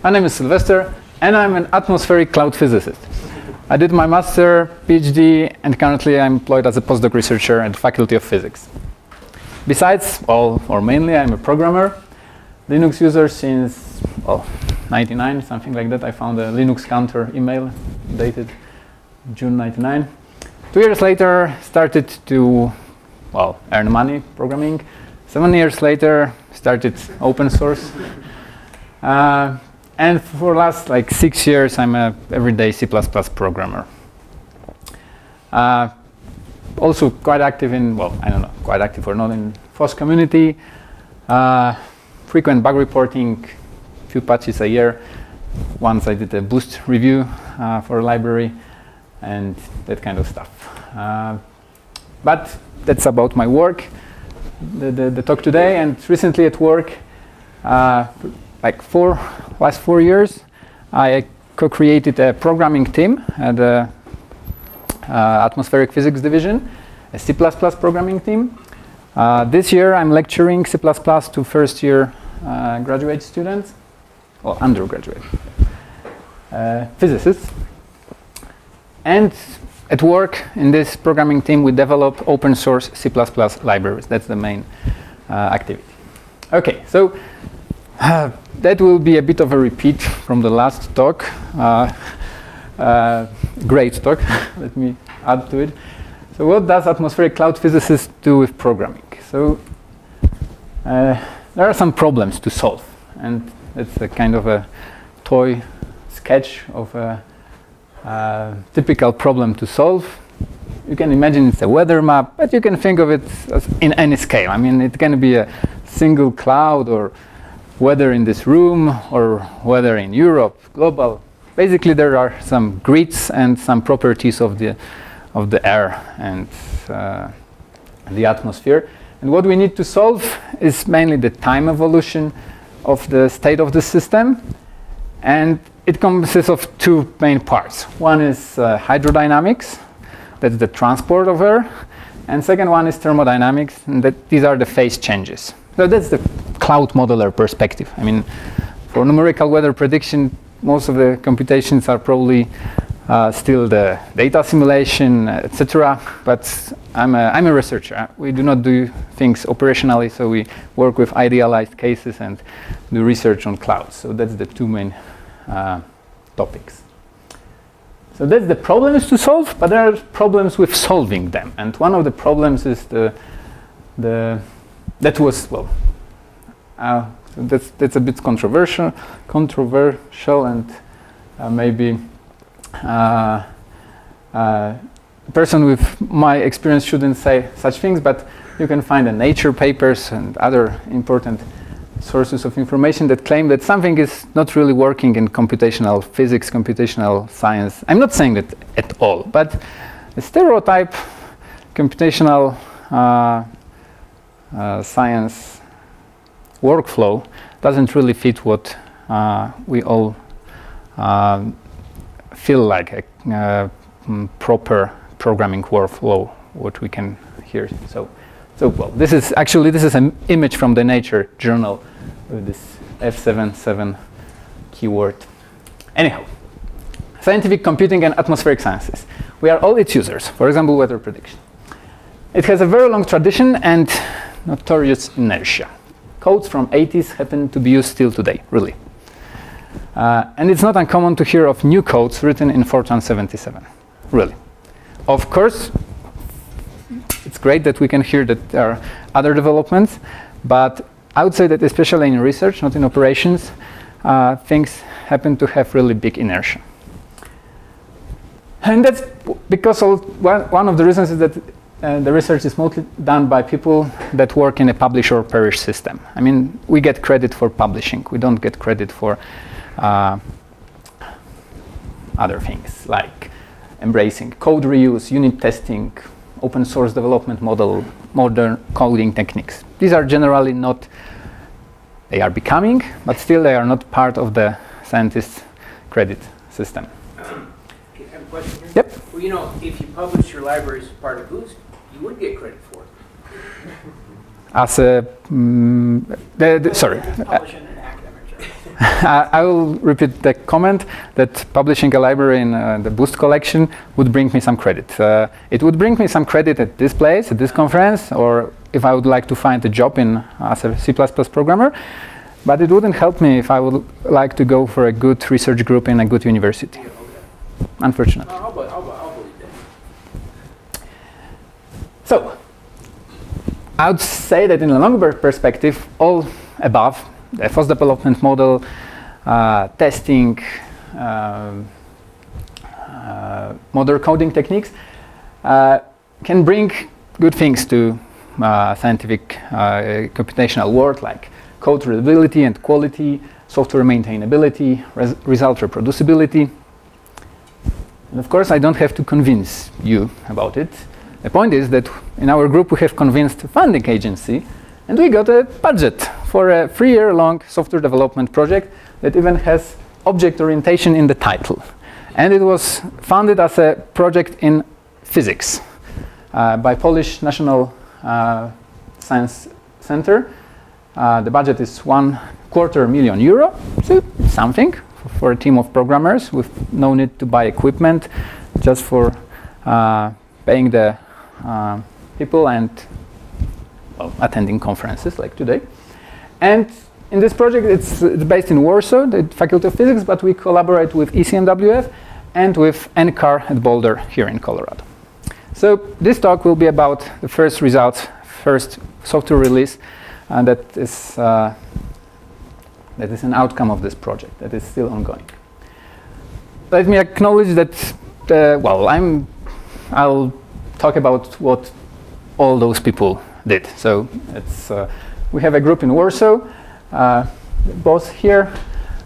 My name is Sylwester, and I'm an atmospheric cloud physicist. I did my master, PhD, and currently I'm employed as a postdoc researcher at the Faculty of Physics. Besides, well, or mainly, I'm a programmer, Linux user since, well, 99, something like that. I found a Linux counter email dated June 99. Two years later, started to, well, earn money programming. Seven years later, started open source. Uh, and for last like six years, I'm a everyday C++ programmer. Uh, also quite active in, well, I don't know, quite active or not in FOSS community. Uh, frequent bug reporting, few patches a year. Once I did a boost review uh, for a library and that kind of stuff. Uh, but that's about my work, the, the, the, talk today. And recently at work, uh, like four, last four years, I co-created a programming team at the uh, Atmospheric Physics Division, a C++ programming team. Uh, this year I'm lecturing C++ to first year uh, graduate students, or undergraduate uh, physicists. And at work in this programming team, we develop open source C++ libraries. That's the main uh, activity. Okay, so uh, that will be a bit of a repeat from the last talk. Uh, uh great talk, let me add to it. So what does atmospheric cloud physicists do with programming? So uh, there are some problems to solve, and it's a kind of a toy sketch of a uh, typical problem to solve. You can imagine it's a weather map, but you can think of it in any scale. I mean, it can be a single cloud or weather in this room or weather in Europe, global. Basically, there are some grids and some properties of the, of the air and uh, the atmosphere. And what we need to solve is mainly the time evolution of the state of the system. And it consists of two main parts. One is uh, hydrodynamics, that's the transport of air. And second one is thermodynamics, and that these are the phase changes. So that's the cloud modeler perspective. I mean, for numerical weather prediction, most of the computations are probably uh, still the data simulation, etc. But I'm a, I'm a researcher. We do not do things operationally, so we work with idealized cases and do research on clouds. So that's the two main uh, topics. So that's the problems to solve, but there are problems with solving them. And one of the problems is the, the that was, well, uh, that's, that's a bit controversial, controversial and uh, maybe uh, uh, a person with my experience shouldn't say such things, but you can find in Nature papers and other important sources of information that claim that something is not really working in computational physics, computational science. I'm not saying that at all, but a stereotype computational uh, science workflow doesn't really fit what uh, we all um, feel like a uh, mm, proper programming workflow, what we can hear. So, so well, this is actually this is an image from the Nature journal with this F77 keyword. Anyhow, scientific computing and atmospheric sciences. We are all its users. For example, weather prediction. It has a very long tradition and notorious inertia. Codes from 80s happen to be used still today, really. Uh, and it's not uncommon to hear of new codes written in Fortran 77, really. Of course, it's great that we can hear that there are other developments, but I would say that especially in research, not in operations, uh, things happen to have really big inertia. And that's because one of the reasons is that uh, the research is mostly done by people that work in a publish or perish system. I mean, we get credit for publishing. We don't get credit for uh, other things like embracing code reuse, unit testing, open source development model, modern coding techniques. These are generally not, they are becoming, but still they are not part of the scientist's credit system. Yep. Well, you know, if you publish your library as part of Boost, you would get credit for it. As a, mm, the, the, sorry. I will repeat the comment that publishing a library in uh, the Boost collection would bring me some credit. Uh, it would bring me some credit at this place, at this conference, or if I would like to find a job in as a C++ programmer. But it wouldn't help me if I would like to go for a good research group in a good university. Unfortunately. I'll, I'll, I'll believe that. So, I would say that in a longer perspective, all above, the FOSS development model, uh, testing, um, uh, modern coding techniques, uh, can bring good things to uh, scientific uh, computational world like code readability and quality, software maintainability, res result reproducibility. And of course, I don't have to convince you about it. The point is that in our group we have convinced a funding agency and we got a budget for a three-year-long software development project that even has object orientation in the title. And it was funded as a project in physics uh, by Polish National uh, Science Center. Uh, the budget is one quarter million euro, so something for a team of programmers with no need to buy equipment, just for uh, paying the uh, people and well, attending conferences like today. And in this project, it's, it's, based in Warsaw, the Faculty of Physics, but we collaborate with ECMWF and with NCAR at Boulder here in Colorado. So this talk will be about the first results, first software release, and that is uh, that is an outcome of this project that is still ongoing. Let me acknowledge that, uh, well, I'm, I'll talk about what all those people did. So it's, uh, we have a group in Warsaw, uh, both here.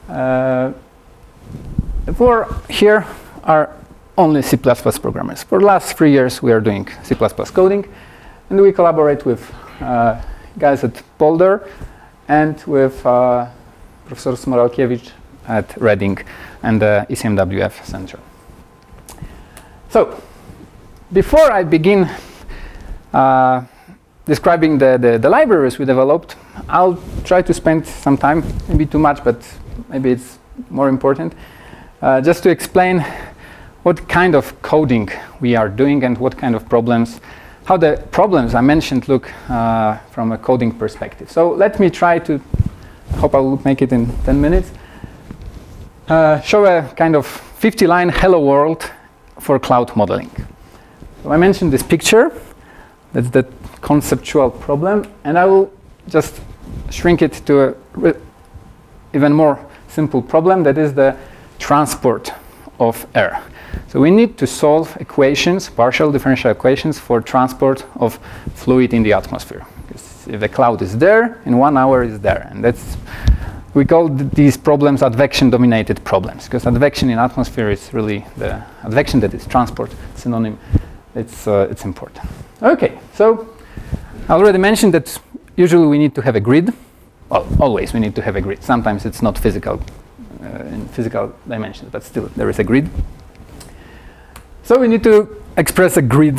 Uh, for here are only C++ programmers. For the last three years, we are doing C++ coding, and we collaborate with uh, guys at Boulder and with uh, Professor Smolarkiewicz at Reading and the ECMWF Center. So, before I begin uh, describing the, the, the, libraries we developed, I'll try to spend some time, maybe too much, but maybe it's more important, uh, just to explain what kind of coding we are doing and what kind of problems, how the problems I mentioned look uh, from a coding perspective. So let me try to, hope I will make it in 10 minutes, uh, show a kind of 50 line hello world for cloud modeling. So I mentioned this picture, that's the conceptual problem, and I will just shrink it to a even more simple problem that is the transport of air. So we need to solve equations, partial differential equations for transport of fluid in the atmosphere. If the cloud is there, in one hour is there. And that's, we call th these problems advection dominated problems because advection in atmosphere is really the advection that is transport synonym. It's, uh, it's important. Okay, so I already mentioned that usually we need to have a grid. Well, always we need to have a grid. Sometimes it's not physical uh, in physical dimensions, but still there is a grid. So we need to express a grid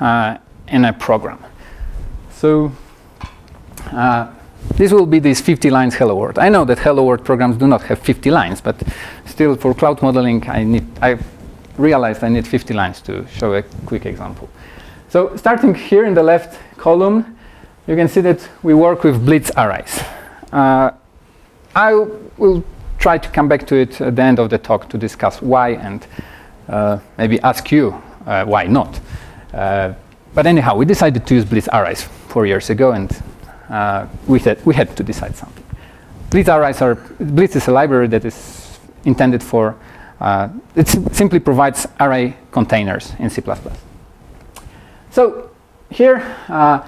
uh, in a program. So uh, this will be this 50 lines hello world. I know that hello world programs do not have 50 lines, but still for cloud modeling, I need I realized I need 50 lines to show a quick example. So starting here in the left column, you can see that we work with blitz arrays. Uh, I will try to come back to it at the end of the talk to discuss why and uh, maybe ask you uh, why not. Uh, but anyhow, we decided to use Blitz arrays four years ago, and we, had, we had to decide something. Blitz arrays are, Blitz is a library that is intended for, it simply provides array containers in C++. So here, uh,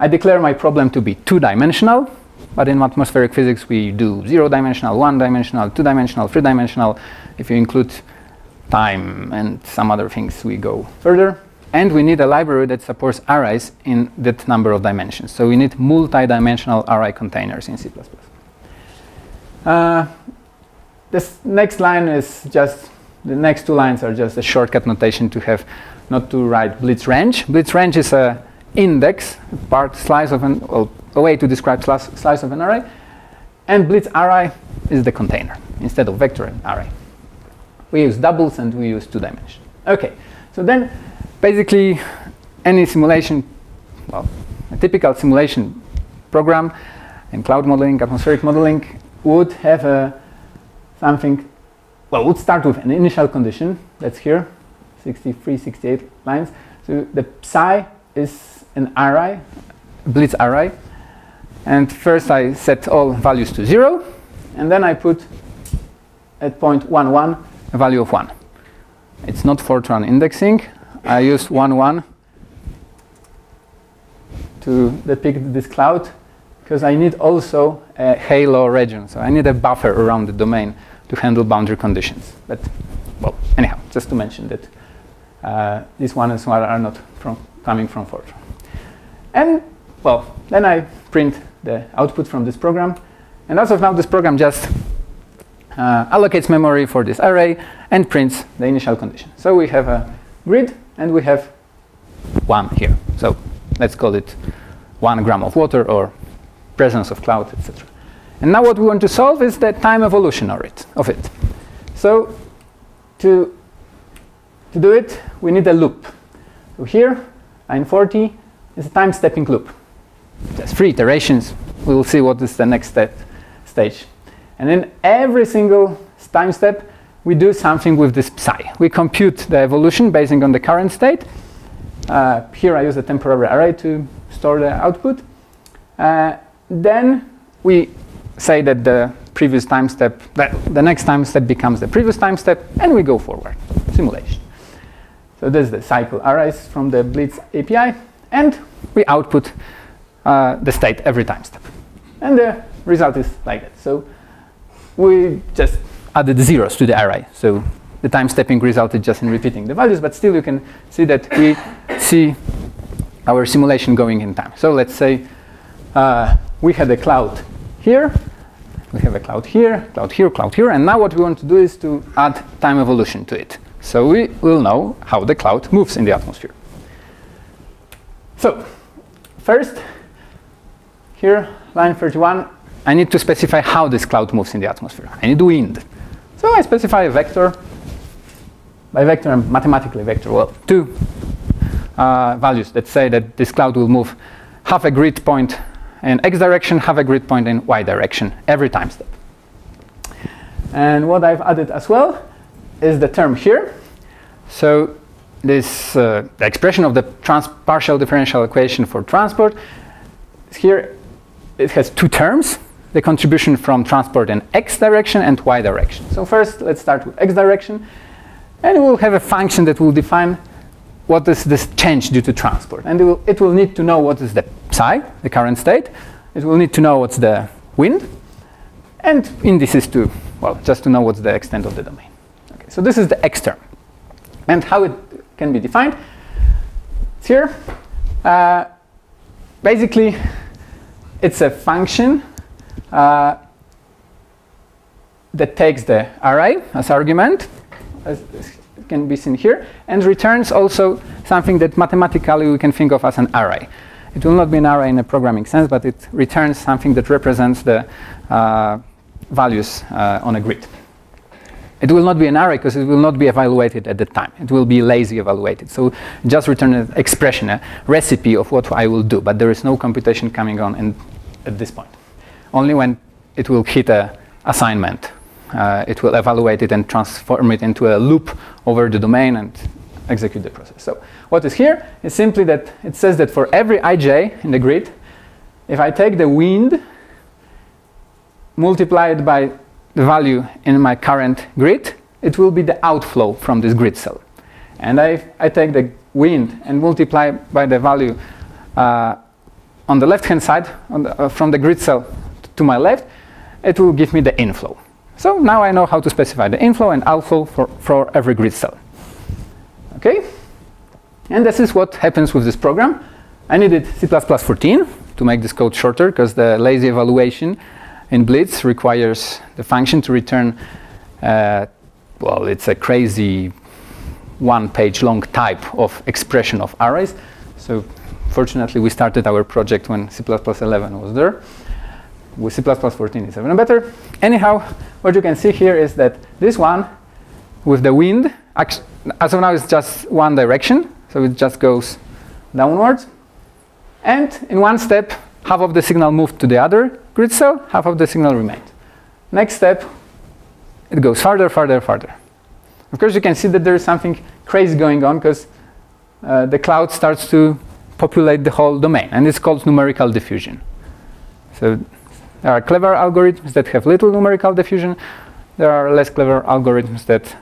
I declare my problem to be two-dimensional, but in atmospheric physics we do zero-dimensional, one-dimensional, two-dimensional, three-dimensional. If you include time and some other things we go further. And we need a library that supports arrays in that number of dimensions. So we need multi-dimensional array containers in C++. Uh, this next line is just, the next two lines are just a shortcut notation to have, not to write blitz range. Blitz range is a index, part slice of an, well, a way to describe slice, slice of an array. And blitz array is the container instead of vector and array. We use doubles and we use two dimension. Okay, so then basically any simulation, well, a typical simulation program in cloud modeling, atmospheric modeling would have a something, well, would start with an initial condition that's here, 63, 68 lines. So the psi is an array, blitz array. And first I set all values to zero, and then I put at point 1, 1 a value of 1. It's not Fortran indexing. I use 1, 1 to depict this cloud because I need also a halo region. So I need a buffer around the domain to handle boundary conditions. But, well, anyhow, just to mention that uh, these ones are not from coming from Fortran. And, well, then I print the output from this program. And as of now, this program just uh, allocates memory for this array and prints the initial condition. So we have a grid and we have one here. So let's call it one gram of water or presence of cloud, etc. And now what we want to solve is the time evolution of it. Of it. So to, to do it, we need a loop. So here, line 40 is a time stepping loop. There's three iterations. We will see what is the next step, stage. And in every single time step, we do something with this psi. We compute the evolution based on the current state. Uh, here I use a temporary array to store the output. Uh, then we say that the previous time step, that the next time step becomes the previous time step, and we go forward, simulation. So this is the cycle arrays from the Blitz API, and we output uh, the state every time step. And the result is like that. So we just added the zeros to the array. So the time stepping resulted just in repeating the values, but still you can see that we see our simulation going in time. So let's say uh, we had a cloud here, we have a cloud here, cloud here, cloud here, and now what we want to do is to add time evolution to it. So we will know how the cloud moves in the atmosphere. So first, here, line 31, I need to specify how this cloud moves in the atmosphere. I need wind. So I specify a vector. By vector, I'm mathematically vector. Well, two uh, values that say that this cloud will move half a grid point in x direction, have a grid point in y direction every time step. And what I've added as well is the term here. So this uh, expression of the trans partial differential equation for transport. Here it has two terms, the contribution from transport in x direction and y direction. So first let's start with x direction. And we'll have a function that will define what is this change due to transport. And it will, it will need to know what is the psi, the current state. It will need to know what's the wind. And indices to, well, just to know what's the extent of the domain. Okay, so this is the x term. And how it can be defined? It's here. Uh, basically, it's a function uh, that takes the array as argument, as can be seen here, and returns also something that mathematically we can think of as an array. It will not be an array in a programming sense, but it returns something that represents the uh, values uh, on a grid. It will not be an array because it will not be evaluated at the time. It will be lazy evaluated. So just return an expression, a recipe of what I will do, but there is no computation coming on in, at this point. Only when it will hit a assignment, uh, it will evaluate it and transform it into a loop over the domain and execute the process. So what is here is simply that it says that for every ij in the grid, if I take the wind, multiply it by the value in my current grid, it will be the outflow from this grid cell. And I, I take the wind and multiply by the value uh, on the left-hand side the, uh, from the grid cell to my left, it will give me the inflow. So now I know how to specify the inflow and outflow for, for every grid cell. Okay? And this is what happens with this program. I needed C++ 14 to make this code shorter because the lazy evaluation in Blitz requires the function to return, uh, well, it's a crazy one page long type of expression of arrays. So fortunately, we started our project when C++ 11 was there. with C++ 14 is even better. Anyhow, what you can see here is that this one with the wind, as of now, it's just one direction, so it just goes downwards. And in one step, half of the signal moved to the other grid cell, half of the signal remained. Next step, it goes farther, farther, farther. Of course, you can see that there is something crazy going on because uh, the cloud starts to populate the whole domain, and it's called numerical diffusion. So there are clever algorithms that have little numerical diffusion. There are less clever algorithms that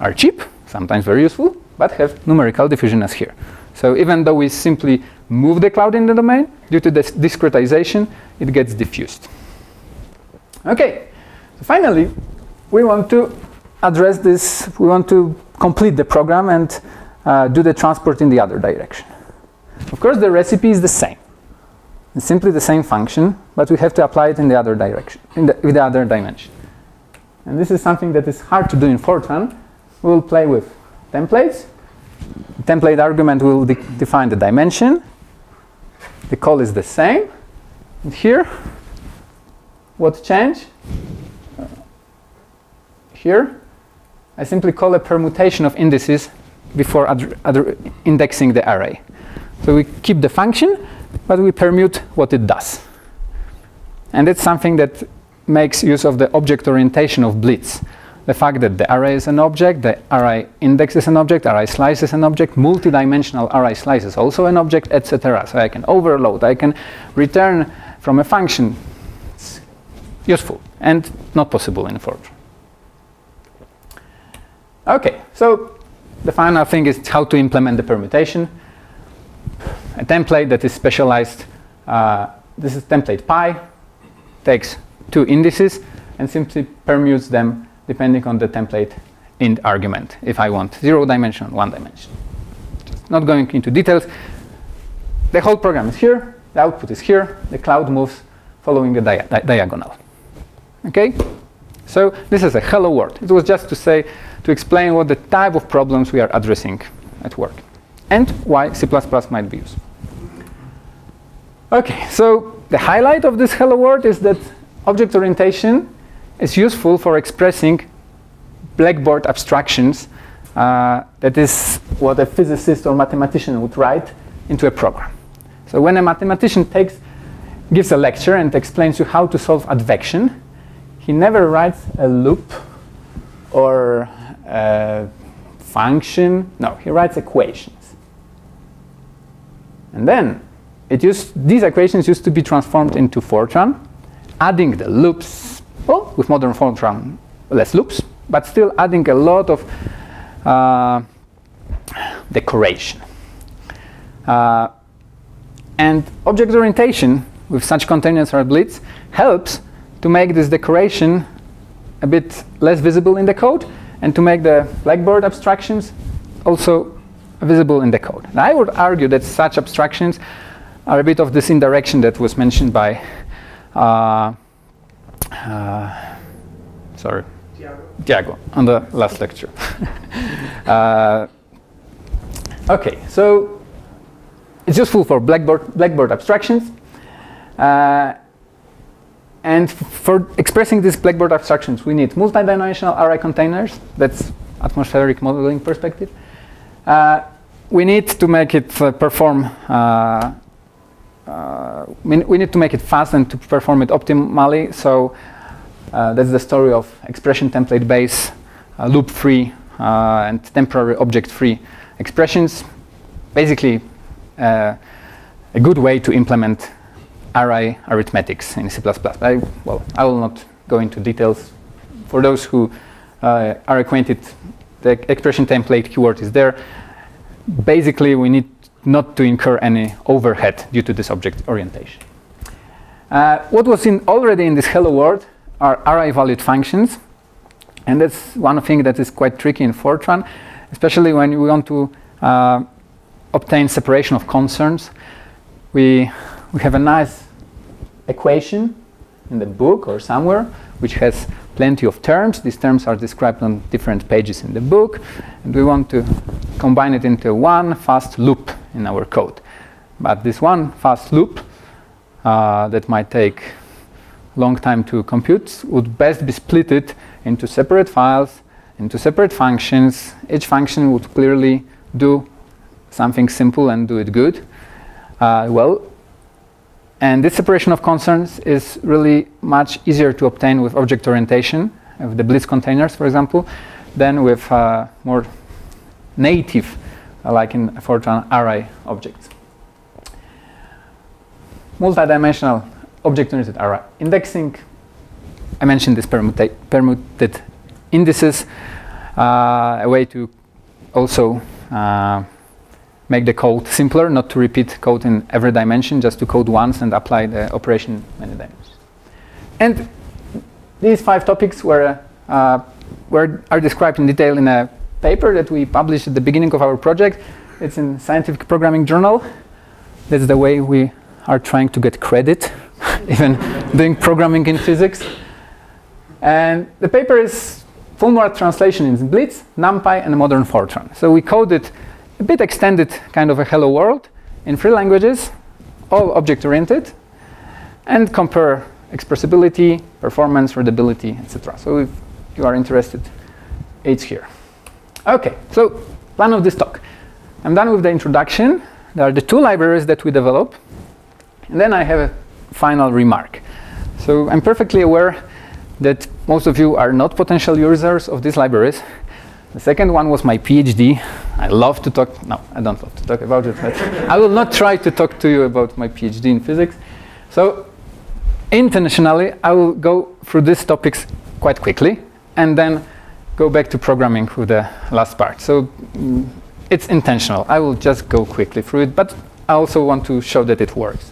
are cheap, sometimes very useful, but have numerical diffusion as here. So even though we simply move the cloud in the domain, due to this discretization, it gets diffused. Okay, so finally, we want to address this, we want to complete the program and uh, do the transport in the other direction. Of course, the recipe is the same. It's simply the same function, but we have to apply it in the other direction, in the, with the other dimension. And this is something that is hard to do in Fortran. We'll play with templates. Template argument will de define the dimension. The call is the same. And here, what change? Uh, here, I simply call a permutation of indices before indexing the array. So we keep the function, but we permute what it does. And it's something that makes use of the object orientation of Blitz. The fact that the array is an object, the array index is an object, array slice is an object, multidimensional array slice is also an object, etc. So I can overload, I can return from a function. It's useful and not possible in Fortran. Okay, so the final thing is how to implement the permutation. A template that is specialized, uh, this is template pi, takes two indices and simply permutes them depending on the template int argument if I want zero dimension, one dimension. Not going into details. The whole program is here, the output is here, the cloud moves following a dia di diagonal. Okay? So this is a hello world. It was just to say, to explain what the type of problems we are addressing at work and why C++ might be used. Okay, so the highlight of this hello world is that object orientation is useful for expressing blackboard abstractions. Uh, that is what a physicist or mathematician would write into a program. So when a mathematician takes, gives a lecture and explains you how to solve advection, he never writes a loop or a function. No, he writes equations. And then it used, these equations used to be transformed into Fortran, adding the loops, well, with modern Fortran, less loops, but still adding a lot of uh, decoration. Uh, and object orientation with such containers or blitz helps to make this decoration a bit less visible in the code and to make the blackboard abstractions also visible in the code. And I would argue that such abstractions are a bit of this indirection that was mentioned by, uh, uh, sorry, Diago on the last lecture. uh, okay, so it's useful for blackboard, blackboard abstractions. Uh, and for expressing these blackboard abstractions, we need multidimensional array containers. That's atmospheric modeling perspective. Uh, we need to make it uh, perform, uh, uh we need to make it fast and to perform it optimally. So uh, that's the story of expression template base, uh, loop free, and temporary object free expressions. Basically, a good way to implement array arithmetics in C++. I, well, I will not go into details. For those who uh, are acquainted, the expression template keyword is there. Basically, we need not to incur any overhead due to this object orientation. Uh, what was in already in this hello world are array valued functions. And that's one thing that is quite tricky in Fortran, especially when we want to uh, obtain separation of concerns. We, we have a nice equation in the book or somewhere, which has plenty of terms. These terms are described on different pages in the book, and we want to combine it into one fast loop in our code. But this one fast loop uh, that might take long time to compute would best be split into separate files, into separate functions. Each function would clearly do something simple and do it good. Uh, well, and this separation of concerns is really much easier to obtain with object orientation, with the Blitz containers, for example, than with uh, more native, uh, like in Fortran, array objects. Multidimensional object-oriented array indexing. I mentioned this permuted indices, uh, a way to also uh, make the code simpler, not to repeat code in every dimension, just to code once and apply the operation many times. And these five topics were, uh, were, are described in detail in a paper that we published at the beginning of our project. It's in Scientific Programming Journal. That's the way we are trying to get credit, even doing programming in physics. And the paper is full word translation in Blitz, NumPy, and modern Fortran. So we coded a bit extended kind of a hello world in three languages, all object-oriented, and compare expressibility, performance, readability, etc. So if you are interested, it's here. Okay, so plan of this talk. I'm done with the introduction. There are the two libraries that we develop. And then I have a final remark. So I'm perfectly aware that most of you are not potential users of these libraries. The second one was my PhD. I love to talk, no, I don't love to talk about it, but I will not try to talk to you about my PhD in physics. So intentionally, I will go through these topics quite quickly and then go back to programming for the last part. So mm, it's intentional. I will just go quickly through it, but I also want to show that it works.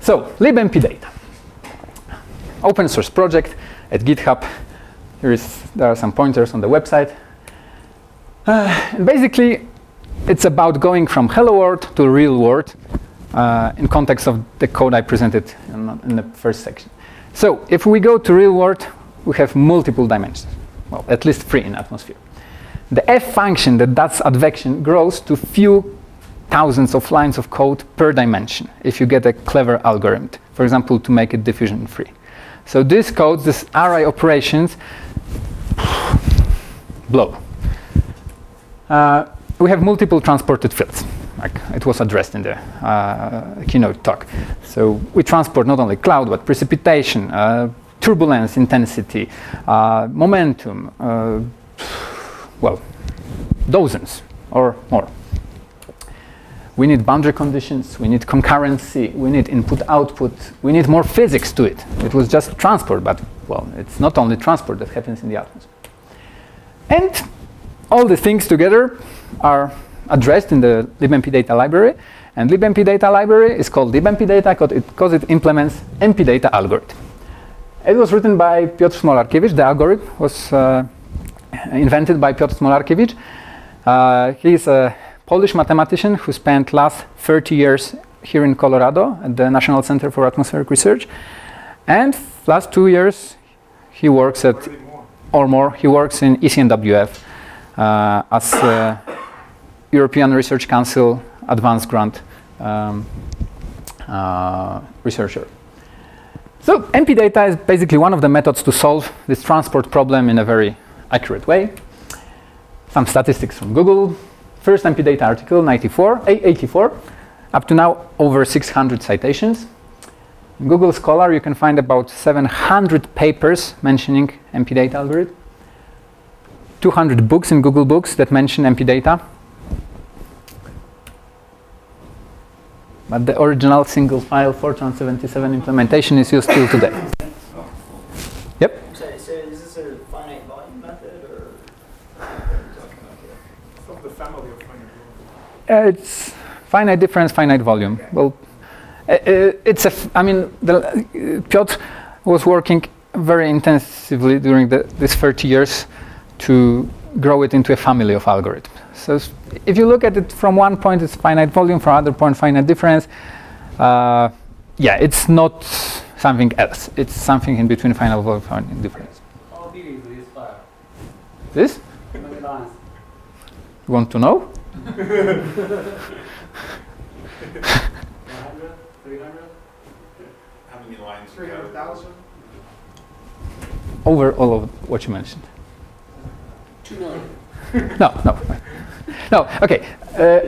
So libmpdata, open source project at GitHub. Here is, there are some pointers on the website. Uh, basically, it's about going from hello world to real world uh, in context of the code I presented in, in, the first section. So if we go to real world, we have multiple dimensions. Well, at least three in atmosphere. The f function that does advection grows to few thousands of lines of code per dimension if you get a clever algorithm, for example, to make it diffusion free. So this code, this array operations, blow. Uh, we have multiple transported fields. Like it was addressed in the uh, keynote talk. So we transport not only cloud, but precipitation, uh, turbulence intensity, uh, momentum, uh, well, dozens or more. We need boundary conditions, we need concurrency, we need input-output, we need more physics to it. It was just transport, but well, it's not only transport that happens in the atmosphere. And all the things together are addressed in the libmpdata library. And libmpdata library is called libmpdata because it implements mpdata algorithm. It was written by Piotr Smolarkiewicz. The algorithm was uh, invented by Piotr Smolarkiewicz. Uh, he is a Polish mathematician who spent last 30 years here in Colorado at the National Center for Atmospheric Research. And last two years, he works at, or more, he works in ECMWF as European Research Council advanced grant um, uh, researcher. So MP-data is basically one of the methods to solve this transport problem in a very accurate way. Some statistics from Google. First MP-data article, 94, 84. Up to now, over 600 citations. In Google Scholar, you can find about 700 papers mentioning MP-data algorithm. 200 books in Google Books that mention MP data. But the original single file Fortran 77 implementation is used still today. Yep. So, so is this a finite volume method or From the family of finite volume. Uh, it's finite difference, finite volume. Well, uh, uh, it's a, I mean, the, uh, Piotr was working very intensively during the, these 30 years to grow it into a family of algorithms. So if you look at it from one point, it's finite volume, from other point, finite difference. Uh, yeah, it's not something else. It's something in between finite volume and finite difference. How big is this file? This? How many lines? You want to know? 100? 300? How many lines? Three hundred thousand? over all of what you mentioned. Two million. No, no. No, okay. Uh,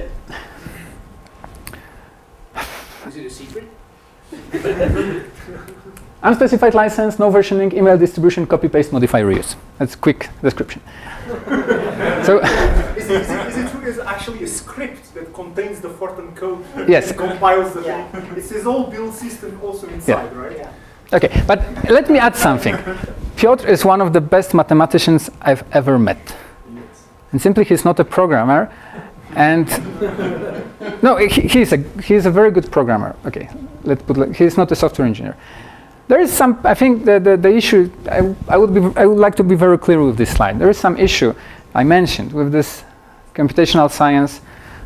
Is it a secret? unspecified license, no versioning, email distribution, copy, paste, modify, reuse. That's quick description. so, Is, it- is, it, is it true there's actually a script that contains the Fortran code Yes. and compiles the Yeah. thing? It says all build system also inside, right? Yeah. Okay, but let me add something. Piotr is one of the best mathematicians I've ever met. And simply, he's not a programmer. And no, he, he's a he's a very good programmer. Okay, let's put like, he's not a software engineer. There is some. I think the the, the issue. I, I would be. I would like to be very clear with this slide. There is some issue I mentioned with this computational science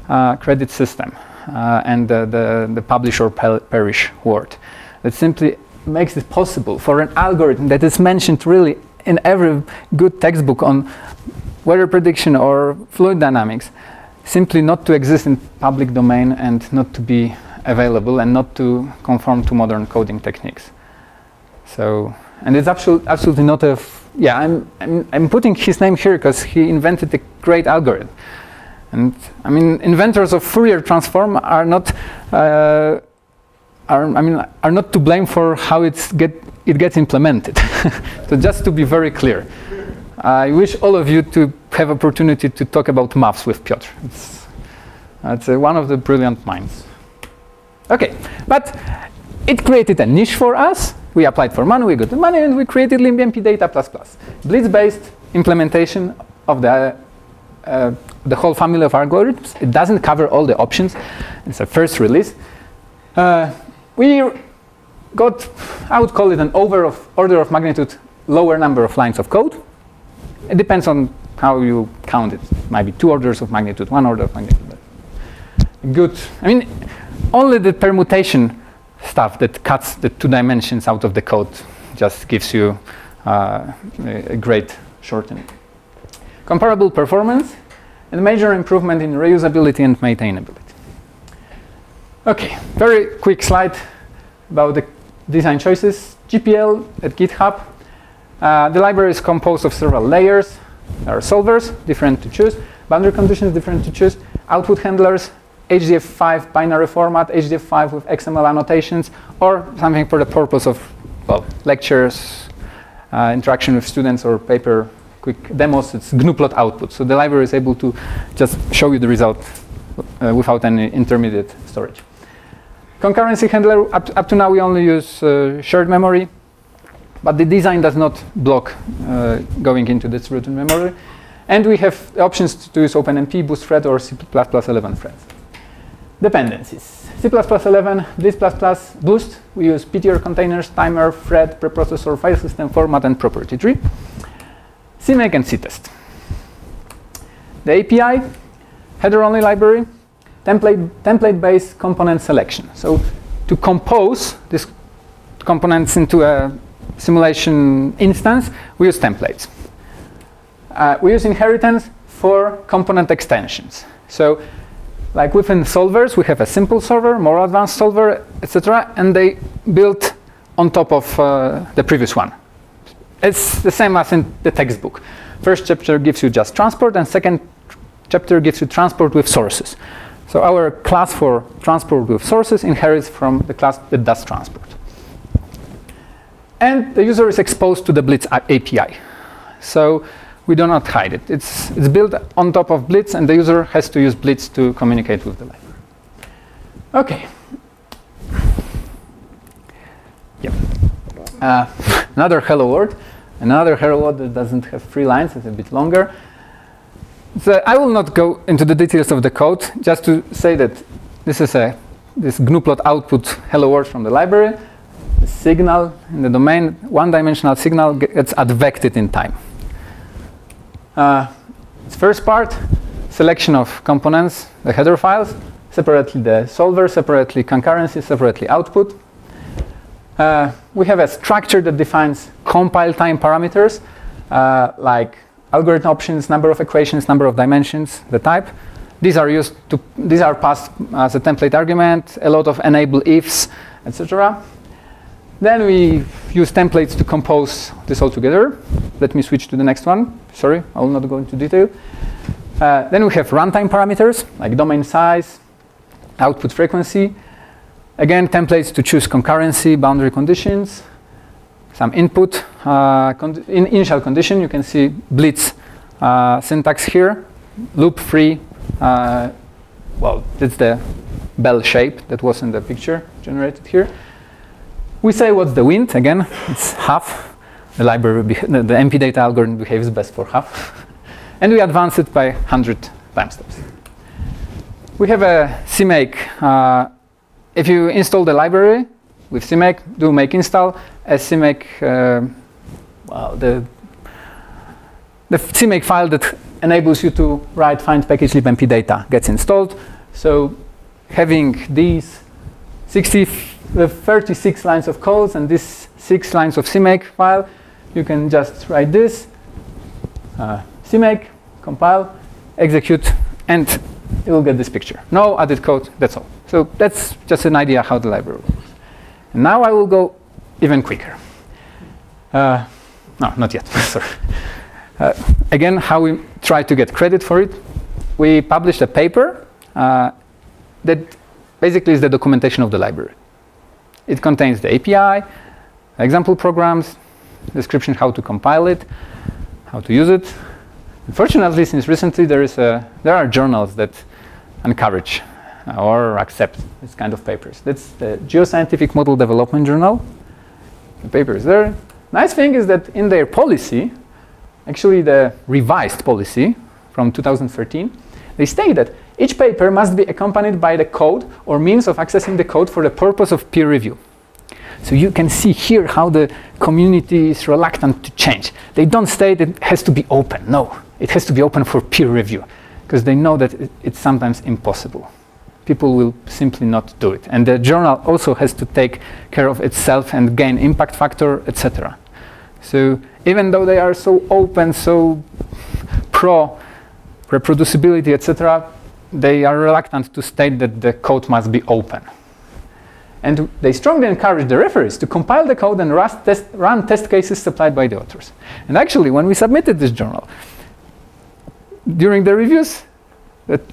uh, credit system uh, and the, the the publish or perish word that simply makes it possible for an algorithm that is mentioned really in every good textbook on weather prediction or fluid dynamics simply not to exist in public domain and not to be available and not to conform to modern coding techniques. So, and it's absolutely, absolutely not a, yeah, I'm, I'm, I'm putting his name here because he invented a great algorithm. And I mean, inventors of Fourier transform are not, uh, are, I mean, are not to blame for how it's get, it gets implemented. so just to be very clear. I wish all of you to have opportunity to talk about maths with Piotr. It's, it's uh, one of the brilliant minds. Okay, but it created a niche for us. We applied for money, we got the money, and we created libmpdata++. Plus Blitz-based implementation of the, uh, the whole family of algorithms. It doesn't cover all the options. It's a first release. Uh, we got, I would call it an over of order of magnitude lower number of lines of code. It depends on how you count it. Might be two orders of magnitude, one order of magnitude. Good. I mean, only the permutation stuff that cuts the two dimensions out of the code just gives you uh, a great shortening. Comparable performance and major improvement in reusability and maintainability. Okay, very quick slide about the design choices. GPL at GitHub. Uh, the library is composed of several layers. There are solvers, different to choose. Boundary conditions, different to choose. Output handlers, HDF5 binary format, HDF5 with XML annotations, or something for the purpose of well, lectures, uh, interaction with students, or paper quick demos. It's GNU-plot output. So the library is able to just show you the result uh, without any intermediate storage. Concurrency handler, up, up to now we only use uh, shared memory, but the design does not block uh, going into this distributed memory. And we have options to use OpenMP, Boost Thread, or C++11 threads. Dependencies. C++11, Blitz++, Boost. We use PTR containers, timer, thread, preprocessor, file system format, and property tree. CMake and CTest. The API, header-only library, template, template-based component selection. So to compose these components into a simulation instance, we use templates. Uh, we use inheritance for component extensions. So like within solvers, we have a simple solver, more advanced solver, etc., and they build on top of uh, the previous one. It's the same as in the textbook. First chapter gives you just transport, and second chapter gives you transport with sources. So our class for transport with sources inherits from the class that does transport. And the user is exposed to the Blitz API. So we do not hide it. It's, it's built on top of Blitz, and the user has to use Blitz to communicate with the library. Okay. Yep. Uh, another hello world. Another hello world that doesn't have three lines, it's a bit longer. So I will not go into the details of the code, just to say that this is a this GNU-plot output hello world from the library. The signal in the domain, one-dimensional signal gets advected in time. Uh, first part, selection of components, the header files, separately the solver, separately concurrency, separately output. Uh, we have a structure that defines compile time parameters, uh, like algorithm options, number of equations, number of dimensions, the type. These are used to, these are passed as a template argument, a lot of enable ifs, etc. Then we use templates to compose this all together. Let me switch to the next one. Sorry, I will not go into detail. Uh, then we have runtime parameters like domain size, output frequency. Again, templates to choose concurrency, boundary conditions, some input, uh, con in initial condition. You can see Blitz uh, syntax here, loop free. Uh, well, that's the bell shape that was in the picture generated here. We say what's the wind, again, it's half. The library, the, the MPDATA algorithm behaves best for half. and we advance it by 100 time steps. We have a CMake. Uh, if you install the library with CMake, do make install. As CMake, uh, well, the, the CMake file that enables you to write find package libmpdata gets installed. So having these 60 the 36 lines of codes and this six lines of CMake file, you can just write this, uh, CMake, compile, execute, and you will get this picture. No added code, that's all. So that's just an idea how the library works. Now I will go even quicker. Uh, no, not yet, sorry. Uh, again, how we try to get credit for it. We published a paper uh, that basically is the documentation of the library. It contains the API, example programs, description how to compile it, how to use it. Unfortunately, since recently there is a there are journals that encourage or accept this kind of papers. That's the Geoscientific Model Development Journal. The paper is there. Nice thing is that in their policy, actually the revised policy from 2013, they state that each paper must be accompanied by the code or means of accessing the code for the purpose of peer review. So you can see here how the community is reluctant to change. They don't state it has to be open. No, it has to be open for peer review because they know that it's sometimes impossible. People will simply not do it. And the journal also has to take care of itself and gain impact factor, etc. So even though they are so open, so pro reproducibility, etc., they are reluctant to state that the code must be open. And they strongly encourage the referees to compile the code and test, run test cases supplied by the authors. And actually, when we submitted this journal, during the reviews,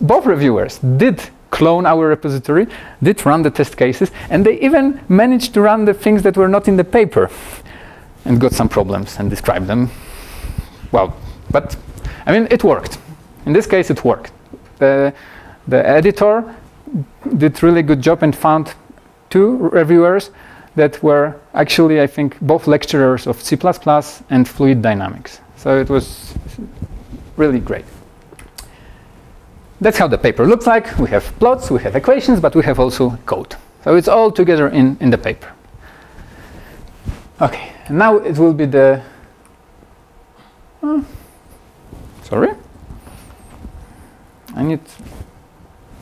both reviewers did clone our repository, did run the test cases, and they even managed to run the things that were not in the paper and got some problems and described them. Well, but I mean, it worked. In this case, it worked the, the editor did really good job and found two reviewers that were actually, I think, both lecturers of C++ and fluid dynamics. So it was really great. That's how the paper looks like. We have plots, we have equations, but we have also code. So it's all together in, in the paper. Okay, and now it will be the... Oh, sorry? I need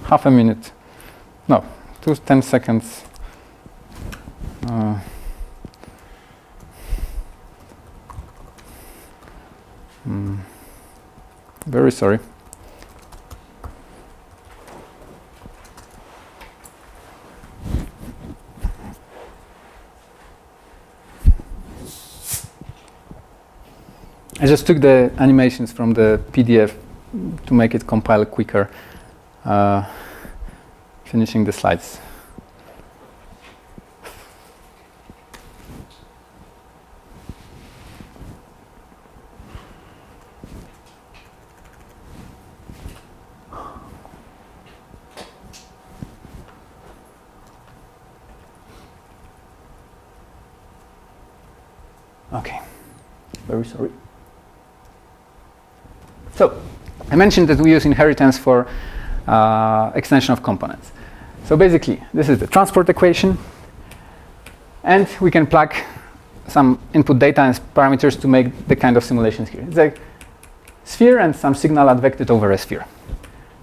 half a minute. No, two, ten seconds. Uh, mm, very sorry. I just took the animations from the PDF to make it compile quicker, uh, finishing the slides. Okay, very sorry. So, I mentioned that we use inheritance for uh, extension of components. So basically, this is the transport equation. And we can plug some input data and parameters to make the kind of simulations here. It's a sphere and some signal advected over a sphere.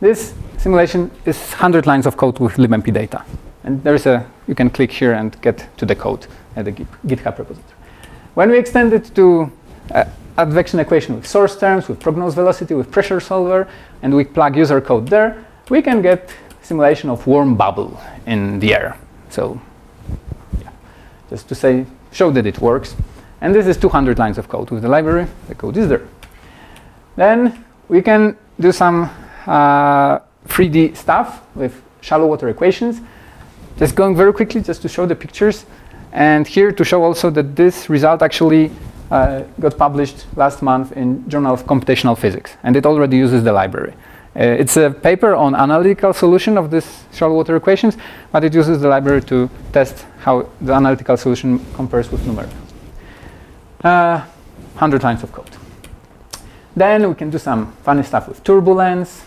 This simulation is 100 lines of code with libmpdata. And there's a, you can click here and get to the code at the GitHub repository. When we extend it to uh, advection equation with source terms, with prognosed velocity, with pressure solver, and we plug user code there, we can get simulation of warm bubble in the air. So yeah. just to say, show that it works. And this is 200 lines of code with the library. The code is there. Then we can do some uh, 3D stuff with shallow water equations. Just going very quickly just to show the pictures. And here to show also that this result actually uh, got published last month in Journal of Computational Physics. And it already uses the library. Uh, it's a paper on analytical solution of this shallow water equations, but it uses the library to test how the analytical solution compares with numerical. Uh, 100 lines of code. Then we can do some funny stuff with turbulence.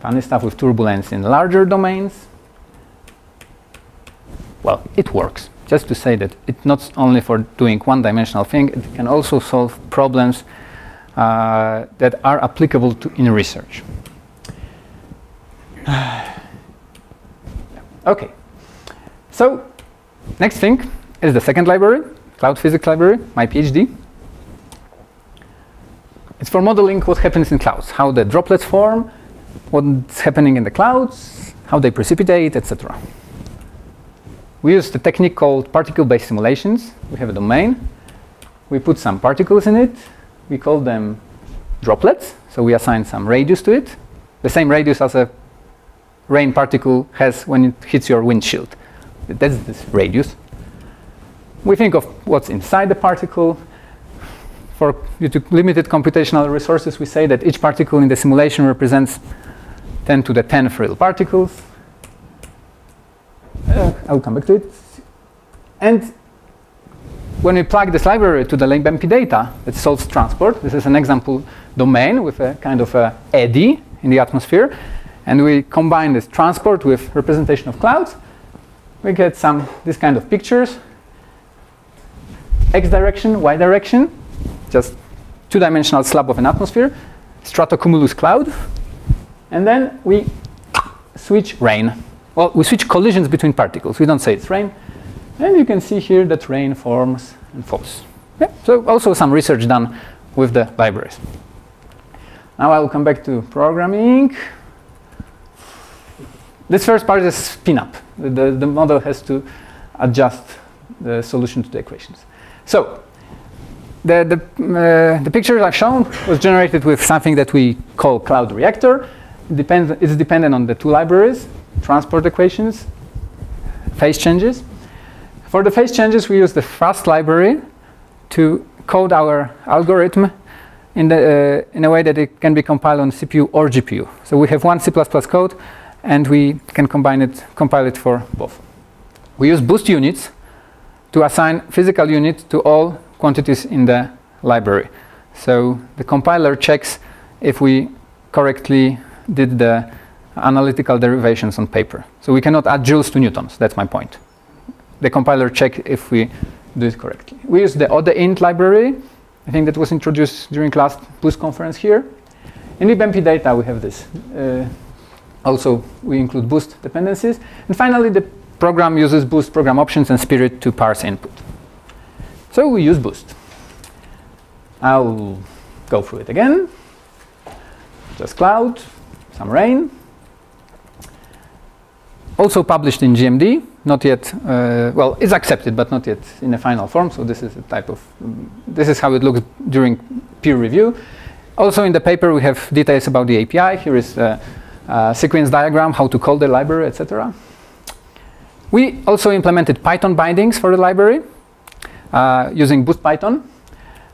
Funny stuff with turbulence in larger domains. Well, it works. Just to say that it's not only for doing one-dimensional thing, it can also solve problems uh, that are applicable to in research. okay, so next thing is the second library, Cloud Physics Library, my PhD. It's for modeling what happens in clouds, how the droplets form, what's happening in the clouds, how they precipitate, etc. We use the technique called particle-based simulations. We have a domain. We put some particles in it, we call them droplets. So we assign some radius to it, the same radius as a rain particle has when it hits your windshield. That's this radius. We think of what's inside the particle. For due to limited computational resources, we say that each particle in the simulation represents 10 to the 10th real particles. Uh, I'll come back to it. And when we plug this library to the libmpdata it solves transport, this is an example domain with a kind of a eddy in the atmosphere, and we combine this transport with representation of clouds, we get some this kind of pictures. X direction, Y direction, just two-dimensional slab of an atmosphere, stratocumulus cloud, and then we switch rain. Well, we switch collisions between particles. We don't say it's rain. And you can see here that rain forms and falls. Yeah, so also some research done with the libraries. Now I will come back to programming. This first part is spin-up. The, the, the model has to adjust the solution to the equations. So the, the, uh, the picture I've shown was generated with something that we call cloud reactor. It depends, it's dependent on the two libraries, transport equations, phase changes. For the phase changes, we use the Thrust library to code our algorithm in, the, uh, in a way that it can be compiled on CPU or GPU. So we have one C++ code, and we can combine it, compile it for both. We use boost units to assign physical units to all quantities in the library. So the compiler checks if we correctly did the analytical derivations on paper. So we cannot add joules to newtons, that's my point the compiler check if we do it correctly. We use the ODEINT library. I think that was introduced during last Boost conference here. In libmpdata, we have this. Uh, also, we include Boost dependencies. And finally, the program uses Boost program options and Spirit to parse input. So we use Boost. I'll go through it again. Just cloud, some rain. Also published in GMD not yet, uh, well, it's accepted, but not yet in a final form. So this is a type of, um, this is how it looks during peer review. Also in the paper, we have details about the API. Here is a, a sequence diagram, how to call the library, etc. We also implemented Python bindings for the library uh, using Boost Python.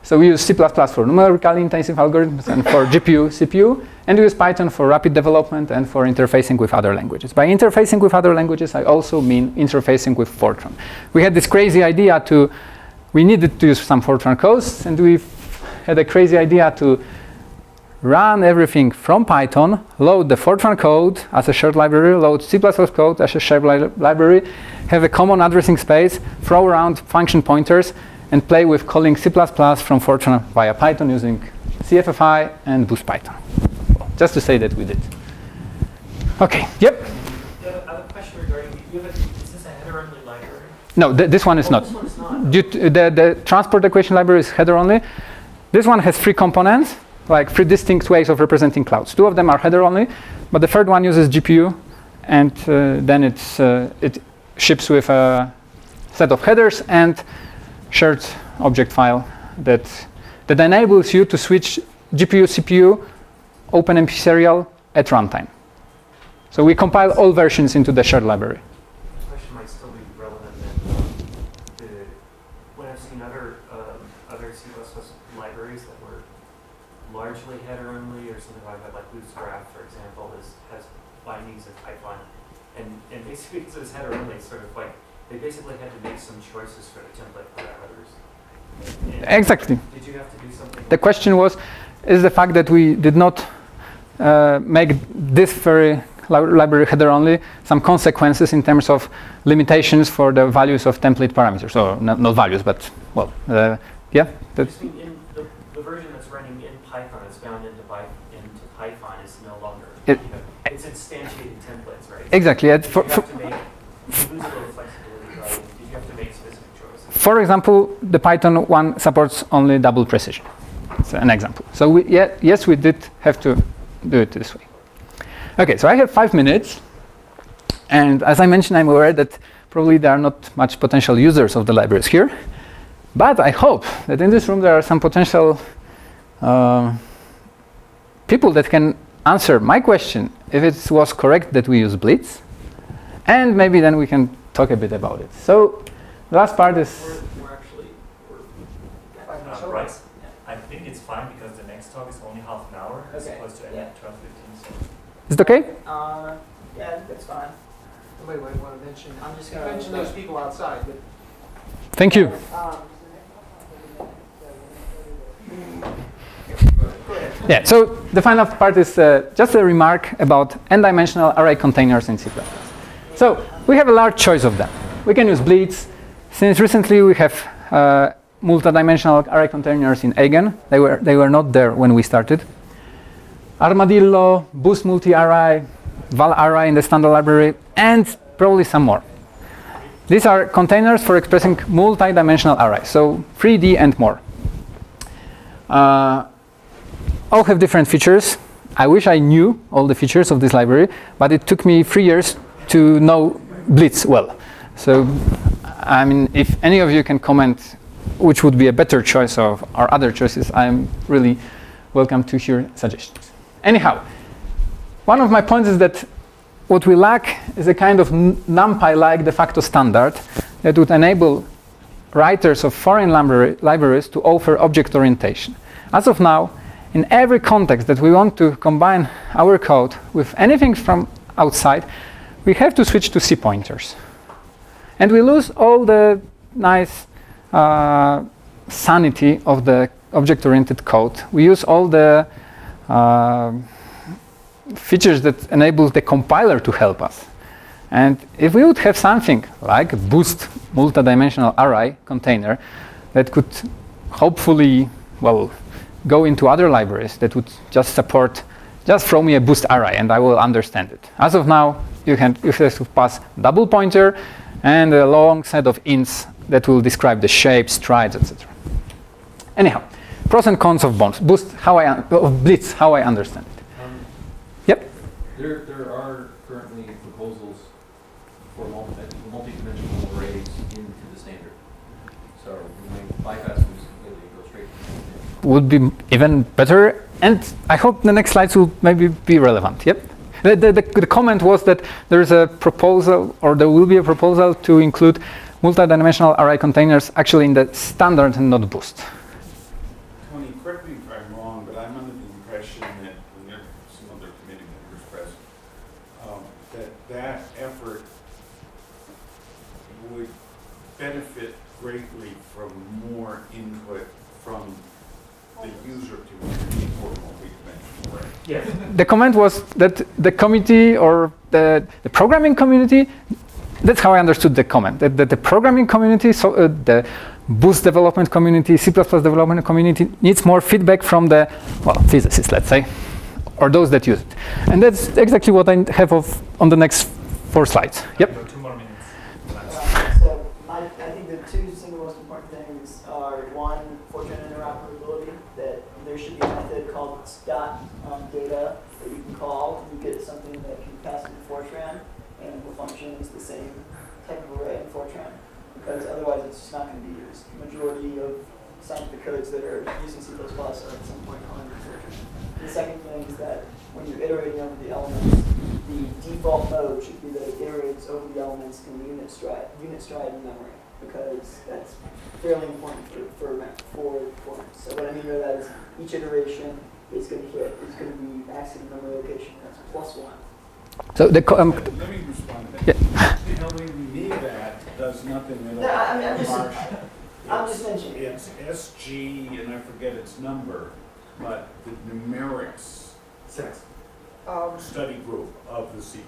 So we use C++ for numerically intensive algorithms and for GPU, CPU, and we use Python for rapid development and for interfacing with other languages. By interfacing with other languages, I also mean interfacing with Fortran. We had this crazy idea to, we needed to use some Fortran codes, and we had a crazy idea to run everything from Python, load the Fortran code as a shared library, load C++ code as a shared li library, have a common addressing space, throw around function pointers, and play with calling C++ from Fortran via Python using CFFI and Boost Python. Just to say that we did. Okay, yep. I have a question regarding, you have a, is this a header-only library? No, th this one is Oh, not. This one is not. Due the, the transport equation library is header only. This one has three components, like three distinct ways of representing clouds. Two of them are header only, but the third one uses GPU, and uh, then it's, uh, it ships with a set of headers and shared object file that that enables you to switch GPU CPU OpenMP serial at runtime. So we compile all versions into the shared library. Largely or something like that, like for example, is, has bindings in Python. And, and basically, sort of like, they basically had to make some choices for the template parameters. And Exactly. Did you have to do something? The question was, is the fact that we did not uh, make this very library header only some consequences in terms of limitations for the values of template parameters, or not, not values, but well, uh, yeah. I That, just mean in the, the version that's running in Python that's bound into, Py, into Python is no longer. It- you know, it's instantiated templates, right? exactly. and Did For, for, have to make, you lose a little flexibility, right? Did you have to make specific choices? For example, the Python one supports only double precision. It's an example. So we, yeah, yes, we did have to do it this way. Okay, so I have five minutes, and as I mentioned, I'm aware that probably there are not much potential users of the libraries here, but I hope that in this room there are some potential um, people that can answer my question if it was correct that we use Blitz, and maybe then we can talk a bit about it. So the last part is We're, we're actually, we're. Uh, right. I think it's fine because the next talk is only half an hour as Okay, opposed to yeah. twelve fifteen, so. is it okay? Uh, yeah, that's fine. Wait, wait, want to mention, I'm just gonna. mentioned those people outside, but Thank you. Um, Yeah, so the final part is uh, just a remark about n-dimensional array containers in C++. So we have a large choice of them. We can use Blitz. Since recently we have uh, multi-dimensional array containers in Eigen. They were, they were not there when we started. Armadillo, Boost multi-array, valarray in the standard library, and probably some more. These are containers for expressing multi-dimensional arrays, so 3D and more. Uh, all have different features. I wish I knew all the features of this library, but it took me three years to know Blitz well. So, I mean, if any of you can comment which would be a better choice of our other choices, I'm really welcome to hear suggestions. Anyhow, one of my points is that what we lack is a kind of NumPy-like de facto standard that would enable writers of foreign libraries to offer object orientation. As of now, in every context that we want to combine our code with anything from outside, we have to switch to C pointers. And we lose all the nice uh, sanity of the object oriented code. We use all the uh, features that enable the compiler to help us. And if we would have something like boost multidimensional array container that could hopefully, well, go into other libraries that would just support, just throw me a boost array and I will understand it. As of now, you can you have to pass double pointer and a long set of ints that will describe the shape, strides, etc. Anyhow, pros and cons of bonds. Boost, how I un- of Blitz, how I understand it. Um, Yep. There, there are currently proposals for multi- multi-dimensional arrays into the standard. So we might bypass completely and go straight to the standard. would be even better. And I hope the next slides will maybe be relevant. Yep. The, the, the, the comment was that there is a proposal, or there will be a proposal to include multidimensional array containers actually in the standard and not boost. Tony, correct me if I'm wrong, but I'm under the impression that, when there some other committee members present, um, that that effort would benefit greatly from more input from the user community for multi-dimensional array. Yes. The comment was that the committee or the, the programming community, that's how I understood the comment, that, that the programming community, so uh, the Boost development community, C++ development community needs more feedback from the, well, physicists, let's say, or those that use it. And that's exactly what I have of on the next four slides. Yep. Go Two more minutes. Uh, So I, I think the two single most important things are one, Fortran interoperability, that there should be a method called dot um, data that you can call, you get something that can pass into Fortran, and the function is the same type of array in Fortran, because otherwise it's just not going to be used. The majority of scientific codes that are using C++ are at some point calling in Fortran. The second thing is that when you're iterating over the elements, the default mode should be that it iterates over the elements in unit stride, unit stride in memory, because that's fairly important for for me- for performance. So what I mean by that is each iteration is going to hit is going to be accessing memory location that's plus one. So the co- um, Let let me respond to that. Telling me that does nothing at all. No, I mean, I'm just- Marshall. I'm It's- just mentioning. It's SG, and I forget its number, but the numerics Six. um, study group of the C++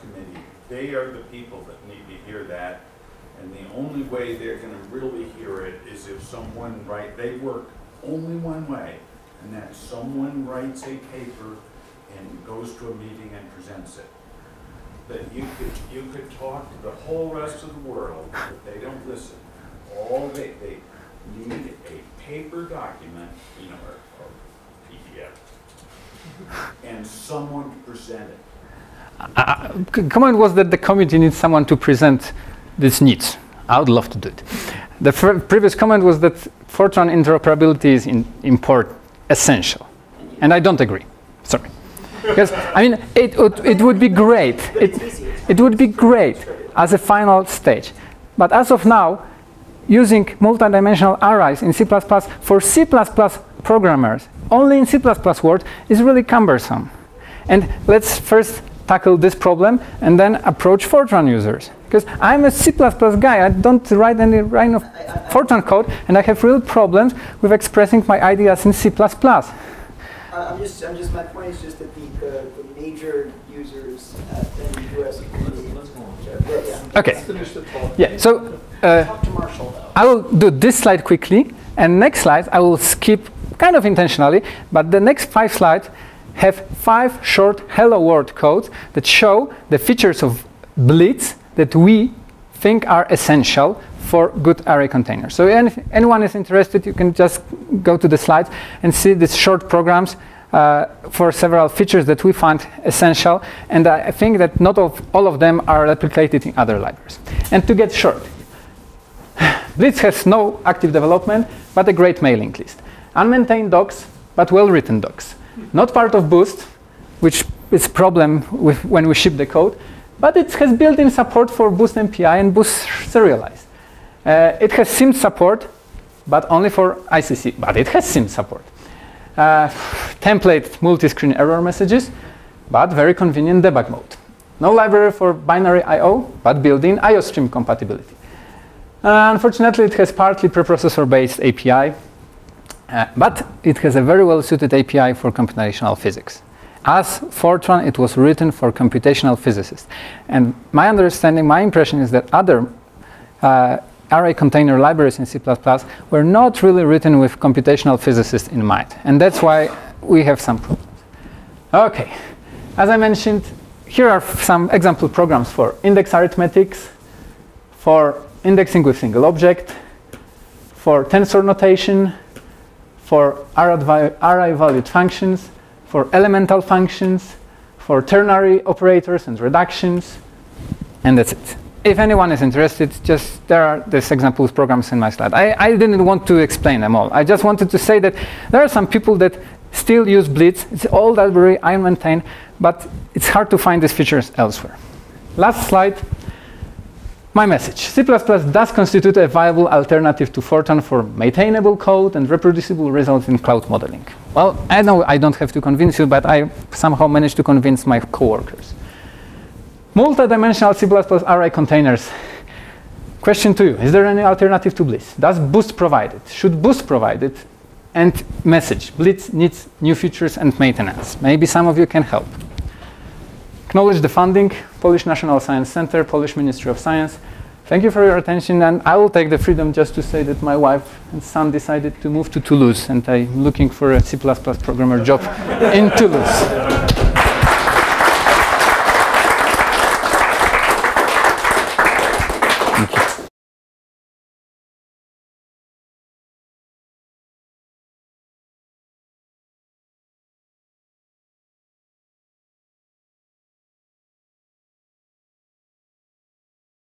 committee, they are the people that need to hear that. And the only way they're gonna really hear it is if someone write, they work only one way, and that someone writes a paper and goes to a meeting and presents it. That you could, you could talk to the whole rest of the world, but they don't listen. All they, they need a paper document, you know, or, or PDF, and someone to present it. uh, c- comment was that the committee needs someone to present these needs. I would love to do it. The previous comment was that Fortran interoperability is in import essential, and I don't agree. Sorry, because I mean it would, it would be great. It, it would be great as a final stage, but as of now, using multidimensional arrays in C++ for C++ programmers only in C++ world is really cumbersome. And let's first tackle this problem and then approach Fortran users. Because I'm a C++ guy, I don't write any line of Fortran code, and I have real problems with expressing my ideas in C++. I- I'm just, I'm just, my point is just that the, the, the major users at, in the US. Let's go on. Yeah, yeah. Okay. Let's finish the talk. Yeah, so uh, Talk to Marshall though. I will do this slide quickly, and next slide I will skip kind of intentionally, but the next five slides have five short hello world codes that show the features of Blitz that we think are essential for good array containers. So any, anyone is interested, you can just go to the slides and see these short programs uh, for several features that we find essential, and I I think that not of, all of them are replicated in other libraries. And to get short, Blitz has no active development, but a great mailing list. Unmaintained docs, but well-written docs. Not part of Boost, which is a problem when we ship the code, but it has built-in support for Boost MPI and Boost Serialize. Uh, it has SIM support, but only for ICC, but it has SIM support. Uh, template multi-screen error messages, but very convenient debug mode. No library for binary I.O., but built-in IOStream compatibility. Uh, unfortunately, it has partly preprocessor-based API, uh, but it has a very well-suited API for computational physics. As Fortran, it was written for computational physicists. And my understanding, my impression is that other uh, array container libraries in C++ were not really written with computational physicists in mind. And that's why we have some problems. Okay, as I mentioned, here are some example programs for index arithmetics, for indexing with single object, for tensor notation, for array-valued functions, for elemental functions, for ternary operators and reductions, and that's it. If anyone is interested, just there are these examples programs in my slide. I, I didn't want to explain them all. I just wanted to say that there are some people that still use Blitz. It's all library I maintain, but it's hard to find these features elsewhere. Last slide. My message. C++ does constitute a viable alternative to Fortran for maintainable code and reproducible results in cloud modeling. Well, I know I don't have to convince you, but I somehow managed to convince my coworkers. Multidimensional C++ array containers. Question to you, is there any alternative to Blitz? Does Boost provide it? Should Boost provide it? And message, Blitz needs new features and maintenance. Maybe some of you can help. Acknowledge the funding, Polish National Science Center, Polish Ministry of Science. Thank you for your attention, and I will take the freedom just to say that my wife and son decided to move to Toulouse, and I'm looking for a C++ programmer job in Toulouse.